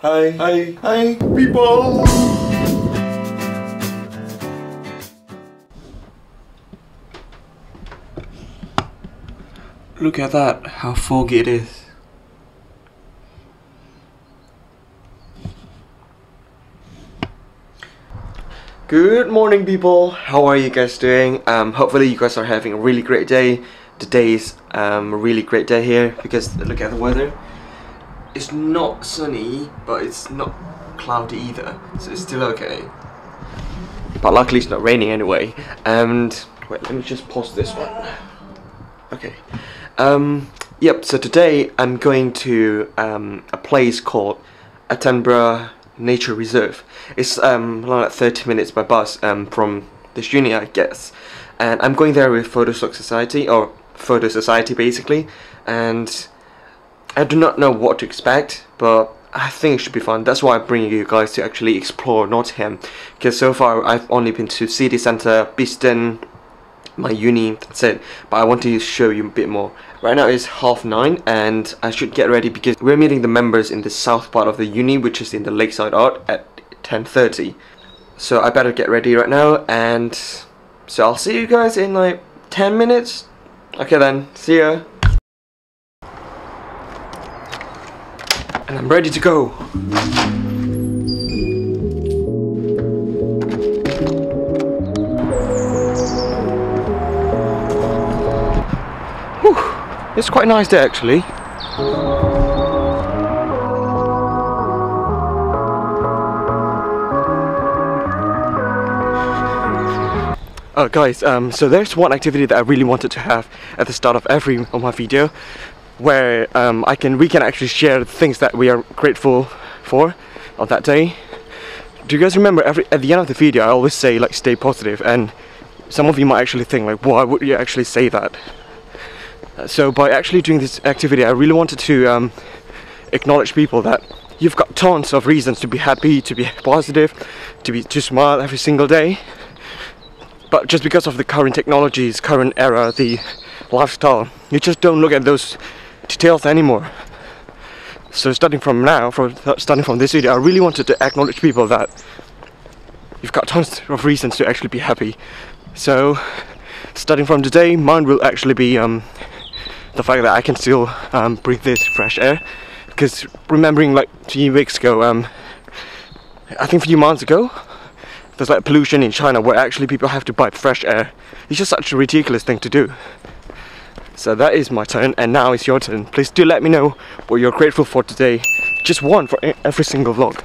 Hi, hi, hi, people! Look at that, how foggy it is. Good morning people, how are you guys doing? Um, hopefully you guys are having a really great day. Today is um, a really great day here because look at the weather. It's not sunny, but it's not cloudy either, so it's still okay. But luckily it's not raining anyway. And wait, let me just pause this one. Okay. Um, yep. So today I'm going to um, a place called Attenborough Nature Reserve. It's um, like 30 minutes by bus um, from this uni, I guess. And I'm going there with PhotoSoc Society or Photo Society basically. And I do not know what to expect, but I think it should be fun. That's why I'm bringing you guys to actually explore Nottingham. Because so far I've only been to City Centre, Beeston, my uni, that's it. But I want to show you a bit more. Right now it's half nine and I should get ready because we're meeting the members in the south part of the uni which is in the Lakeside Art at 10.30. So I better get ready right now and so I'll see you guys in like 10 minutes. Okay then, see ya. And I'm ready to go. Whew, it's quite a nice day actually. Oh guys, um, so there's one activity that I really wanted to have at the start of every of my video where um, I can we can actually share things that we are grateful for on that day. Do you guys remember every at the end of the video I always say like stay positive and some of you might actually think like why would you actually say that? Uh, so by actually doing this activity I really wanted to um, acknowledge people that you've got tons of reasons to be happy, to be positive, to be to smile every single day. But just because of the current technologies, current era, the lifestyle, you just don't look at those details anymore. So starting from now, from starting from this video, I really wanted to acknowledge people that you've got tons of reasons to actually be happy. So starting from today, mine will actually be um, the fact that I can still um, breathe this fresh air. Because remembering like a few weeks ago, um, I think a few months ago, there's like pollution in China where actually people have to buy fresh air. It's just such a ridiculous thing to do. So that is my turn and now it's your turn. Please do let me know what you're grateful for today. Just one for every single vlog.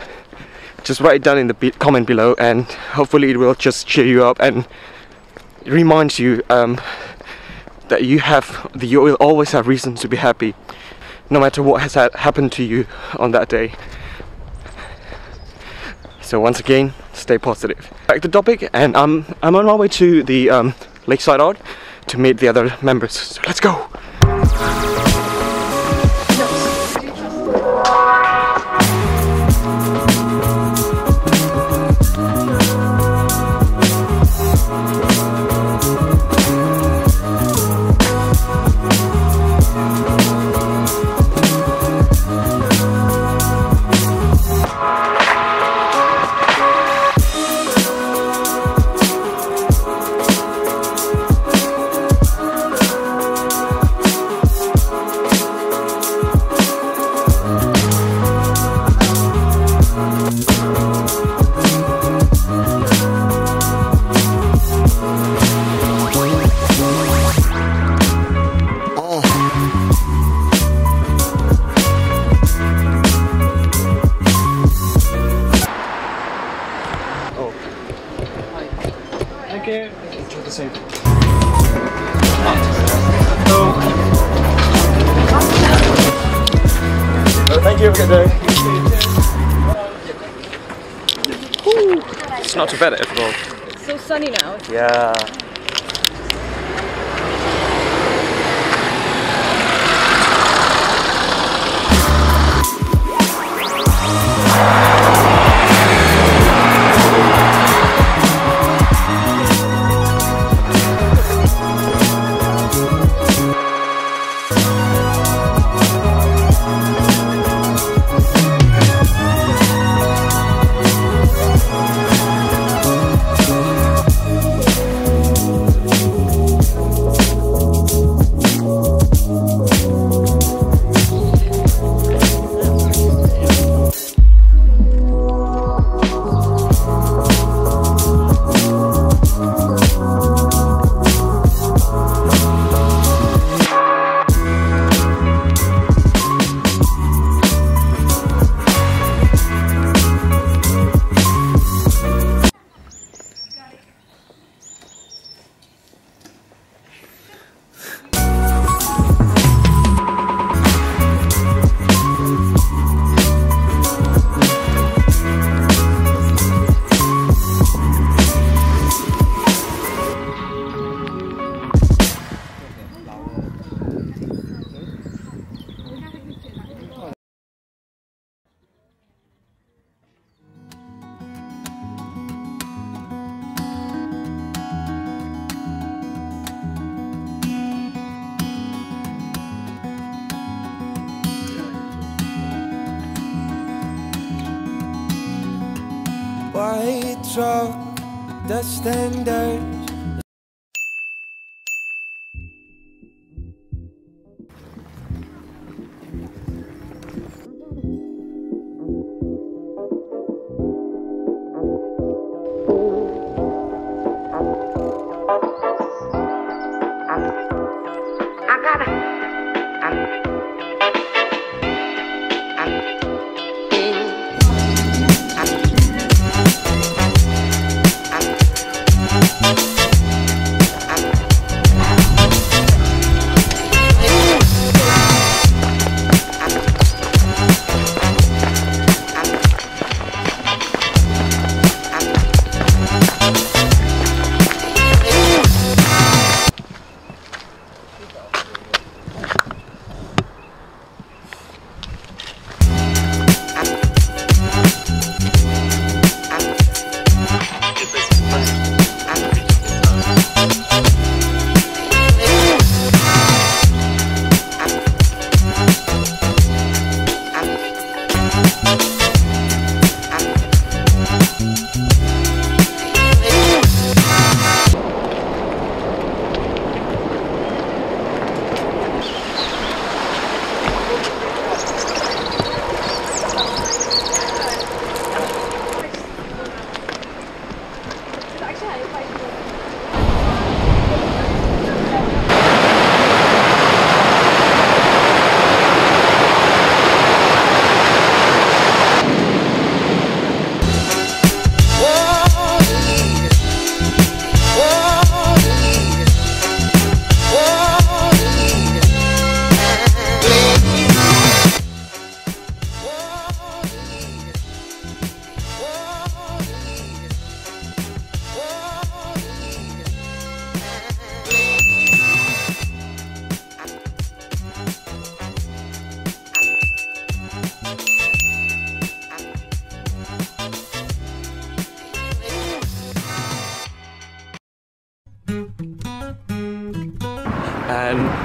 Just write it down in the be comment below and hopefully it will just cheer you up and remind you um, that you have, that you will always have reasons to be happy no matter what has ha happened to you on that day. So once again, stay positive. Back to topic, and I'm I'm on my way to the um, Lakeside Art to meet the other members. So let's go. Uh, thank you, have a good day. It's not too bad at all. It's so sunny now. Yeah. White truck, the standards.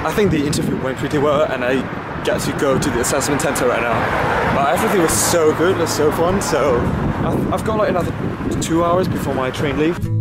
I think the interview went pretty well and I get to go to the assessment center right now. But everything was so good, it was so fun, so I've, got like another two hours before my train leave.